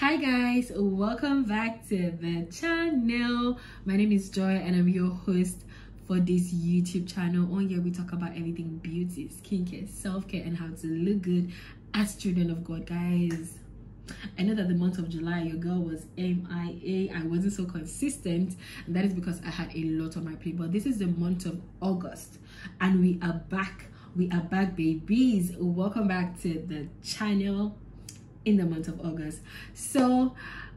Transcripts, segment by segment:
hi guys welcome back to the channel my name is joy and i'm your host for this youtube channel on here we talk about everything beauty skincare self-care and how to look good as children of god guys I know that the month of July, your girl was MIA. I wasn't so consistent, and that is because I had a lot on my plate. But this is the month of August, and we are back. We are back, babies. Welcome back to the channel in the month of August. So,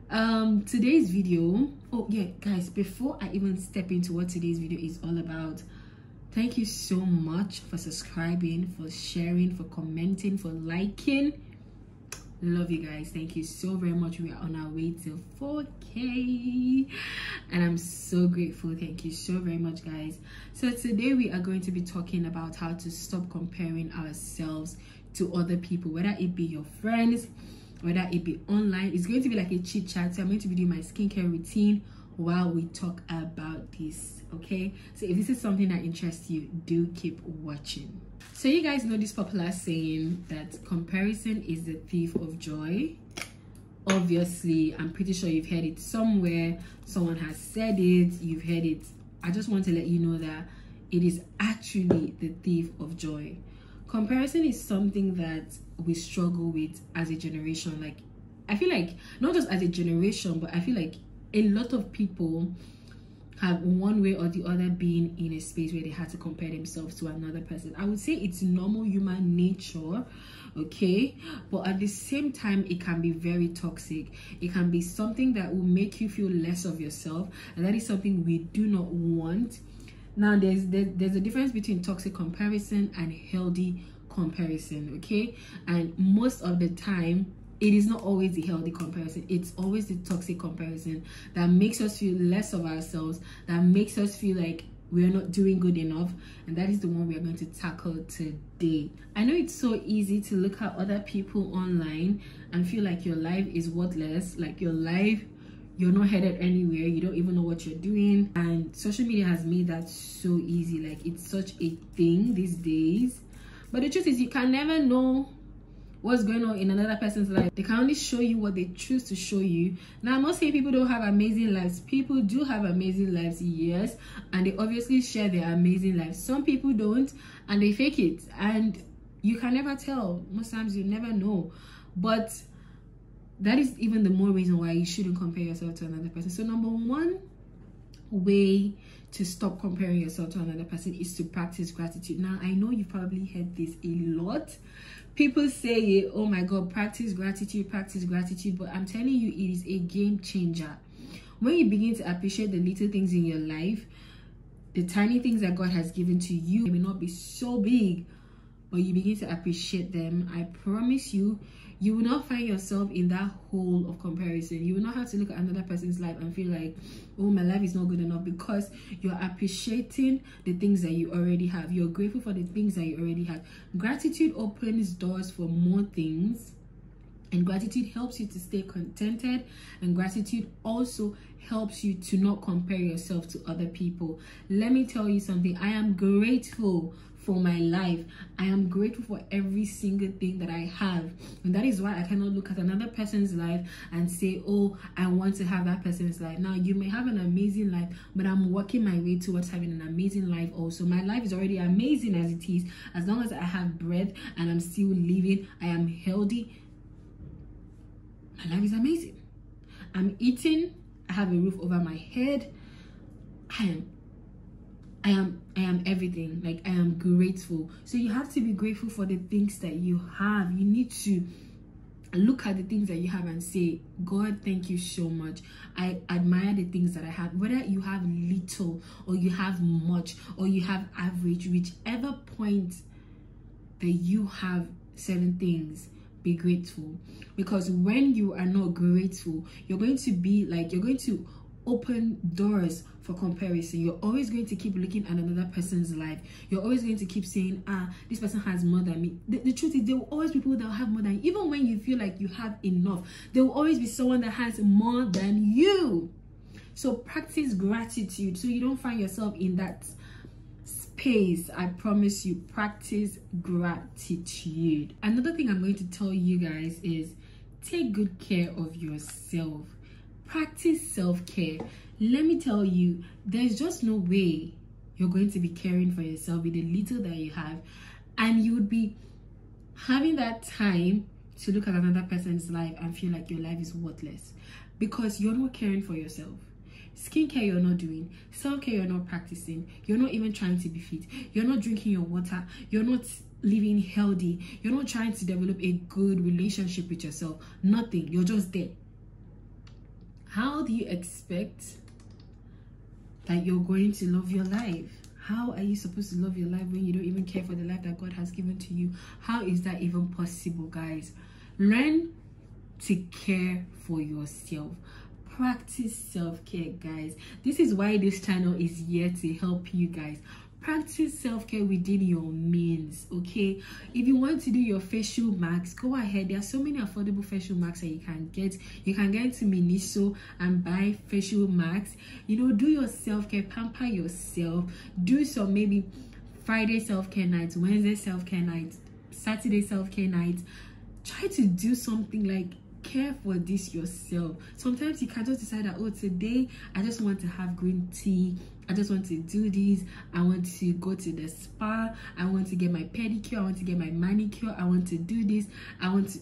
um, today's video. Oh yeah, guys. Before I even step into what today's video is all about, thank you so much for subscribing, for sharing, for commenting, for liking love you guys thank you so very much we are on our way to 4k and i'm so grateful thank you so very much guys so today we are going to be talking about how to stop comparing ourselves to other people whether it be your friends whether it be online it's going to be like a chit chat so i'm going to be doing my skincare routine while we talk about this okay so if this is something that interests you do keep watching so you guys know this popular saying that comparison is the thief of joy. Obviously, I'm pretty sure you've heard it somewhere. Someone has said it, you've heard it. I just want to let you know that it is actually the thief of joy. Comparison is something that we struggle with as a generation. Like, I feel like not just as a generation, but I feel like a lot of people have one way or the other been in a space where they had to compare themselves to another person. I would say it's normal human nature okay? But at the same time it can be very toxic. It can be something that will make you feel less of yourself and that is something we do not want now there's there, there's a difference between toxic comparison and healthy comparison okay? And most of the time it is not always the healthy comparison. It's always the toxic comparison that makes us feel less of ourselves that makes us feel like we're not doing good enough and that is the one we are going to tackle today. I know it's so easy to look at other people online and feel like your life is worthless like your life you're not headed anywhere you don't even know what you're doing. And social media has made that so easy. Like it's such a thing these days. But the truth is you can never know what's going on in another person's life. They can only show you what they choose to show you. Now i'm not saying people don't have amazing lives. People do have amazing lives yes. And they obviously share their amazing lives. Some people don't and they fake it. And you can never tell. Most times you never know. But that is even the more reason why you shouldn't compare yourself to another person. So number one way to stop comparing yourself to another person is to practice gratitude. Now i know you've probably heard this a lot. People say oh my god practice gratitude practice gratitude but i'm telling you it is a game changer. When you begin to appreciate the little things in your life the tiny things that god has given to you may not be so big but you begin to appreciate them. I promise you you will not find yourself in that hole of comparison. You will not have to look at another person's life and feel like, oh, my life is not good enough because you're appreciating the things that you already have. You're grateful for the things that you already have. Gratitude opens doors for more things. And gratitude helps you to stay contented, and gratitude also helps you to not compare yourself to other people. Let me tell you something I am grateful for my life. I am grateful for every single thing that I have. And that is why I cannot look at another person's life and say, oh, I want to have that person's life. Now, you may have an amazing life, but I'm working my way towards having an amazing life also. My life is already amazing as it is. As long as I have breath and I'm still living, I am healthy. My life is amazing. I'm eating. I have a roof over my head. I am I am I am everything. Like I am grateful. So you have to be grateful for the things that you have. You need to look at the things that you have and say, God, thank you so much. I admire the things that I have. Whether you have little or you have much or you have average, whichever point that you have certain things, be grateful. Because when you are not grateful, you're going to be like, you're going to open doors for comparison. You're always going to keep looking at another person's life. You're always going to keep saying, ah, this person has more than me. The, the truth is, there will always be people that have more than you. Even when you feel like you have enough, there will always be someone that has more than you. So practice gratitude so you don't find yourself in that space. I promise you, practice gratitude. Another thing I'm going to tell you guys is take good care of yourself practice self-care. Let me tell you there's just no way you're going to be caring for yourself with the little that you have. And you would be having that time to look at another person's life and feel like your life is worthless because you're not caring for yourself. Skincare you're not doing self-care you're not practicing you're not even trying to be fit you're not drinking your water you're not living healthy you're not trying to develop a good relationship with yourself. Nothing. You're just there how do you expect that you're going to love your life? How are you supposed to love your life when you don't even care for the life that god has given to you? How is that even possible guys? Learn to care for yourself. Practice self-care guys. This is why this channel is here to help you guys practice self-care within your means okay? If you want to do your facial masks go ahead. There are so many affordable facial masks that you can get. You can get to miniso and buy facial masks. You know do your self-care pamper yourself. Do some maybe friday self-care nights wednesday self-care nights saturday self-care nights. Try to do something like care for this yourself. Sometimes you can just decide that oh today i just want to have green tea. I just want to do this. I want to go to the spa. I want to get my pedicure. I want to get my manicure. I want to do this. I want to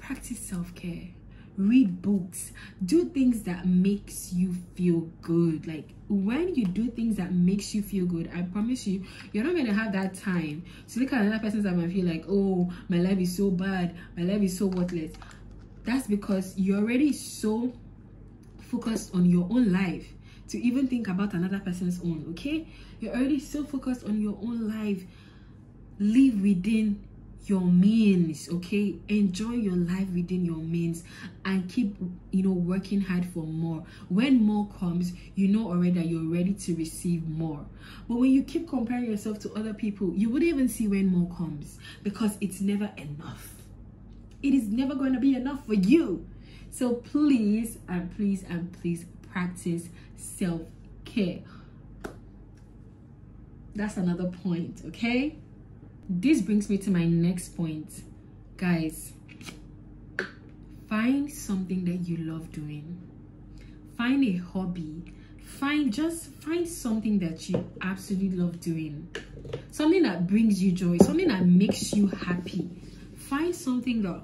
practice self-care read books do things that makes you feel good. Like when you do things that makes you feel good i promise you you're not going to have that time to look at another person's life and feel like oh my life is so bad. My life is so worthless. That's because you're already so focused on your own life to even think about another person's own okay? You're already so focused on your own life. Live within your means okay? Enjoy your life within your means and keep you know working hard for more. When more comes you know already that you're ready to receive more. But when you keep comparing yourself to other people you wouldn't even see when more comes because it's never enough. It is never going to be enough for you. So please and please and please practice self-care. That's another point okay this brings me to my next point. Guys find something that you love doing. Find a hobby. Find just find something that you absolutely love doing. Something that brings you joy. Something that makes you happy. Find something that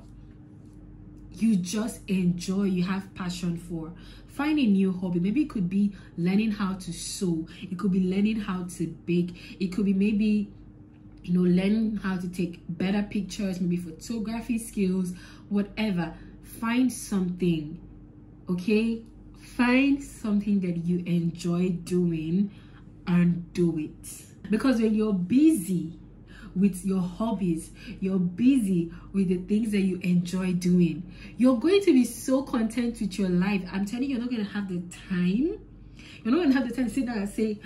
you just enjoy you have passion for. Find a new hobby. Maybe it could be learning how to sew. It could be learning how to bake. It could be maybe you know learn how to take better pictures maybe photography skills whatever. Find something okay? Find something that you enjoy doing and do it. Because when you're busy with your hobbies you're busy with the things that you enjoy doing you're going to be so content with your life. I'm telling you you're not going to have the time. You're not going to have the time to sit down and say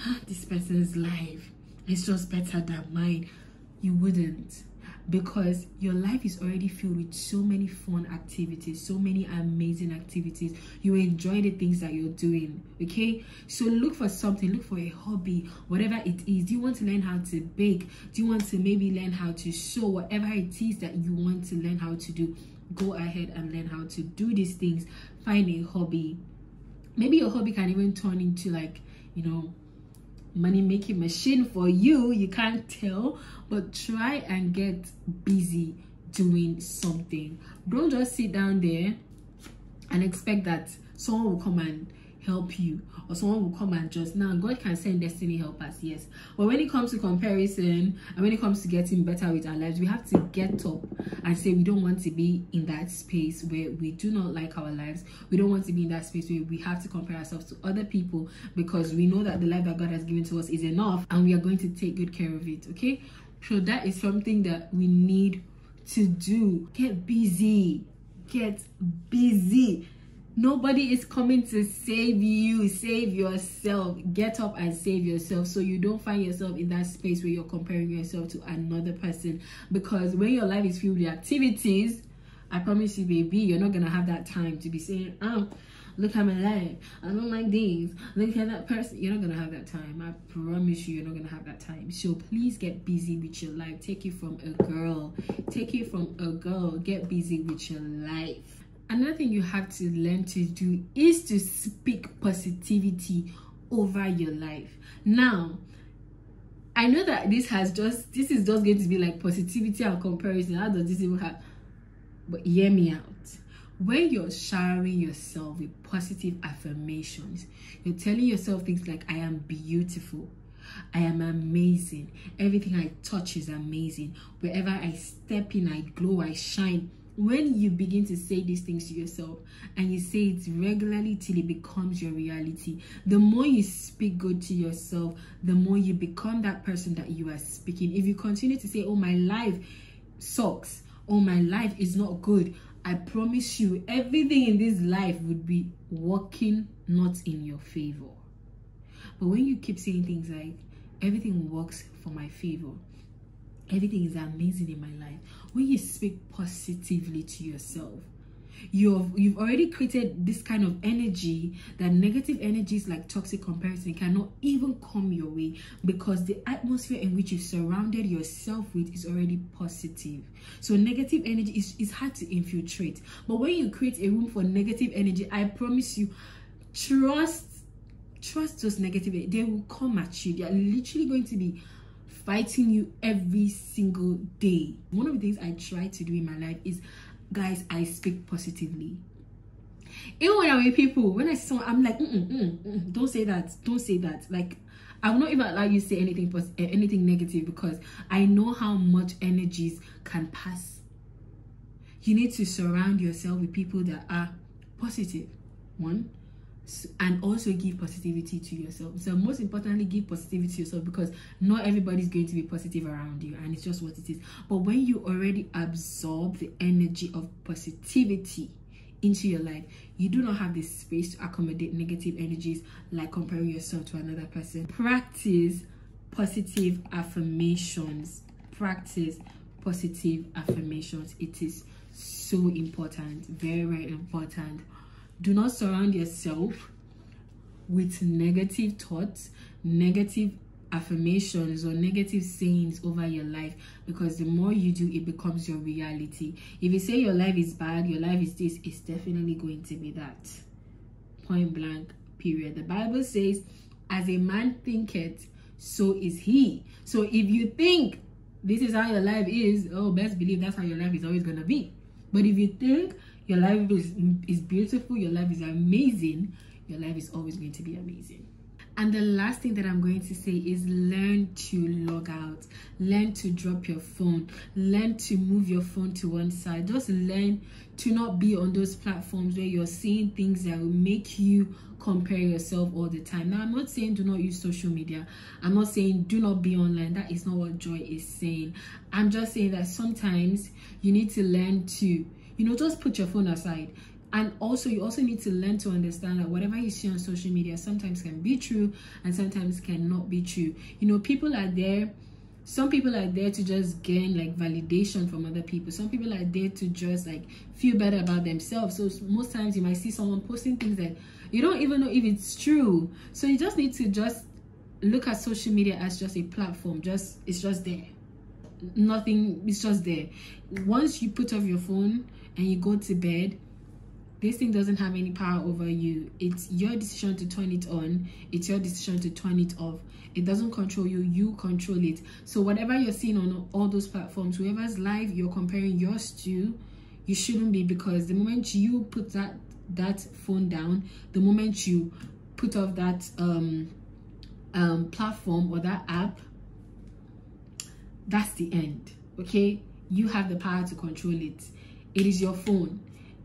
ah, this person's life it's just better than mine. You wouldn't. Because your life is already filled with so many fun activities so many amazing activities. You enjoy the things that you're doing okay? So look for something look for a hobby whatever it is. Do you want to learn how to bake? Do you want to maybe learn how to sew? Whatever it is that you want to learn how to do go ahead and learn how to do these things. Find a hobby. Maybe your hobby can even turn into like you know money making machine for you you can't tell but try and get busy doing something. Don't just sit down there and expect that someone will come and help you or someone will come and just now god can send destiny helpers yes. But when it comes to comparison and when it comes to getting better with our lives we have to get up and say we don't want to be in that space where we do not like our lives. We don't want to be in that space where we have to compare ourselves to other people because we know that the life that god has given to us is enough and we are going to take good care of it okay? So that is something that we need to do. Get busy. Get busy Nobody is coming to save you. Save yourself. Get up and save yourself. So you don't find yourself in that space where you're comparing yourself to another person. Because when your life is filled with activities, I promise you, baby, you're not going to have that time to be saying, oh, look at my life. I don't like these look at that person. You're not gonna have that time. I promise you you're not gonna have that time. So please get busy with your life. Take it from a girl. Take it from a girl. Get busy with your life another thing you have to learn to do is to speak positivity over your life now I know that this has just this is just going to be like positivity and comparison. How does this even have? But hear me out. When you're showering yourself with positive affirmations, you're telling yourself things like, I am beautiful. I am amazing. Everything I touch is amazing. Wherever I step in, I glow, I shine when you begin to say these things to yourself and you say it regularly till it becomes your reality the more you speak good to yourself the more you become that person that you are speaking. If you continue to say oh my life sucks. Oh my life is not good. I promise you everything in this life would be working not in your favor. But when you keep saying things like everything works for my favor everything is amazing in my life. When you speak positively to yourself you've you've already created this kind of energy that negative energies like toxic comparison cannot even come your way because the atmosphere in which you've surrounded yourself with is already positive. So negative energy is, is hard to infiltrate. But when you create a room for negative energy i promise you trust trust those negative they will come at you. They are literally going to be fighting you every single day. One of the things I try to do in my life is, guys, I speak positively. Even when I'm with people, when I see someone, I'm like, mm -mm, mm, mm don't say that, don't say that. Like, I will not even allow you to say anything eh, anything negative because I know how much energies can pass. You need to surround yourself with people that are positive. One, and also give positivity to yourself. So most importantly give positivity to yourself because not everybody's going to be positive around you and it's just what it is. But when you already absorb the energy of positivity into your life you do not have the space to accommodate negative energies like comparing yourself to another person. Practice positive affirmations. Practice positive affirmations. It is so important. Very very important do not surround yourself with negative thoughts, negative affirmations or negative sayings over your life because the more you do it becomes your reality. If you say your life is bad your life is this it's definitely going to be that. Point blank period. The bible says as a man thinketh so is he. So if you think this is how your life is oh best believe that's how your life is always to be. But if you think your life is, is beautiful your life is amazing your life is always going to be amazing. And the last thing that i'm going to say is learn to log out. Learn to drop your phone. Learn to move your phone to one side. Just learn to not be on those platforms where you're seeing things that will make you compare yourself all the time. Now i'm not saying do not use social media. I'm not saying do not be online. That is not what joy is saying. I'm just saying that sometimes you need to learn to you know just put your phone aside. And also you also need to learn to understand that whatever you see on social media sometimes can be true and sometimes cannot be true. You know people are there some people are there to just gain like validation from other people. Some people are there to just like feel better about themselves. So most times you might see someone posting things that you don't even know if it's true. So you just need to just look at social media as just a platform just it's just there nothing it's just there. Once you put off your phone and you go to bed this thing doesn't have any power over you. It's your decision to turn it on. It's your decision to turn it off. It doesn't control you. You control it. So whatever you're seeing on all those platforms whoever's live you're comparing yours to you shouldn't be because the moment you put that that phone down the moment you put off that um um platform or that app that's the end okay? You have the power to control it. It is your phone.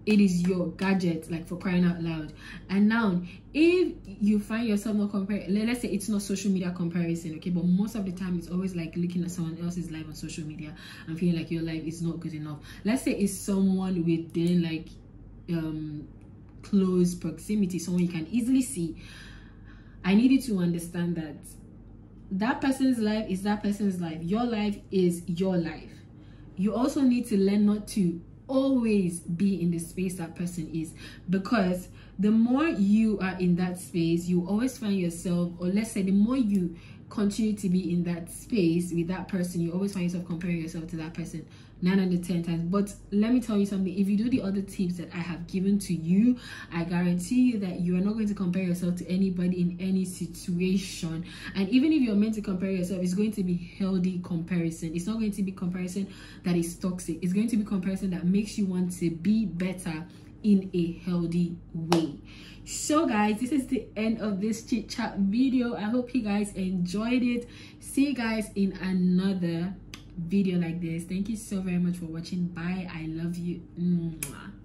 It is your gadget like for crying out loud. And now if you find yourself not comparing let's say it's not social media comparison okay? But most of the time it's always like looking at someone else's life on social media and feeling like your life is not good enough. Let's say it's someone within like um close proximity someone you can easily see. I needed to understand that that person's life is that person's life. Your life is your life. You also need to learn not to always be in the space that person is. Because the more you are in that space you always find yourself or let's say the more you continue to be in that space with that person you always find yourself comparing yourself to that person nine out of ten times. But let me tell you something. If you do the other tips that i have given to you i guarantee you that you are not going to compare yourself to anybody in any situation. And even if you're meant to compare yourself it's going to be healthy comparison. It's not going to be comparison that is toxic. It's going to be comparison that makes you want to be better in a healthy way. So guys this is the end of this chit chat video. I hope you guys enjoyed it. See you guys in another video like this. Thank you so very much for watching. Bye. I love you. Mwah.